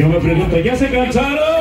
Yo me pregunto, ¿ya se cansaron?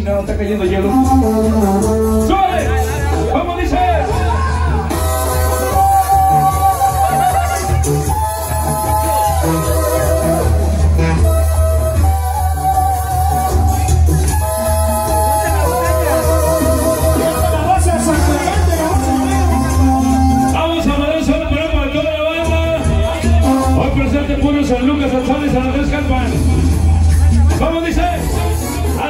Chingado, está cayendo hielo. ¡Sube! ¿Cómo dice? Vamos a puro San Lucas, y San Andrés Calpan. ¿Cómo dice? A